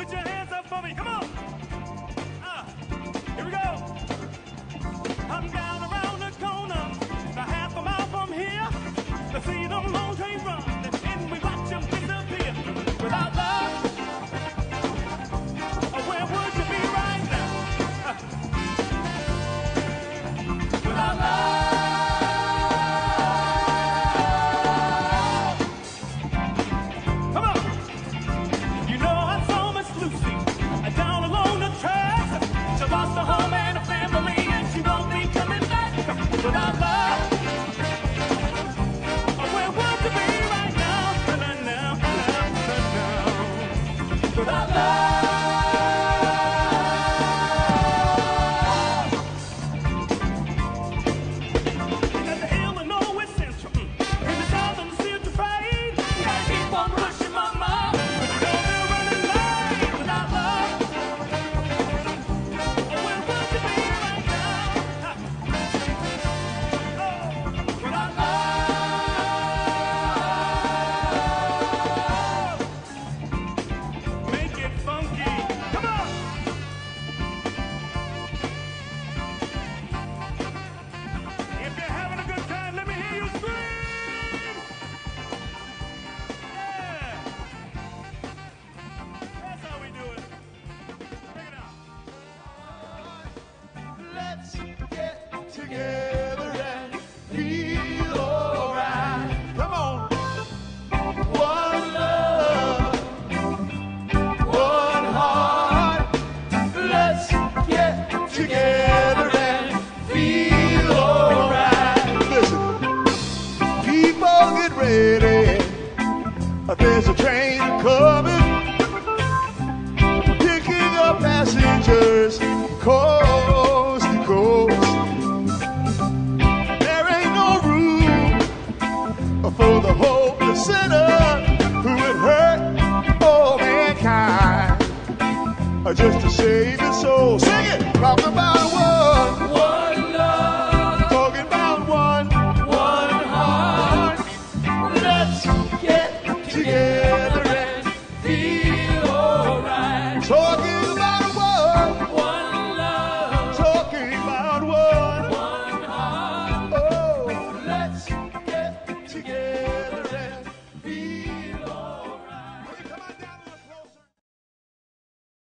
Put your hands Uh, there's a train coming, picking up passengers coast to coast. There ain't no room for the hopeless sinner who would hurt all mankind uh, just to save his soul. Sing it, round about one. Together.